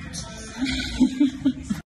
Thank you.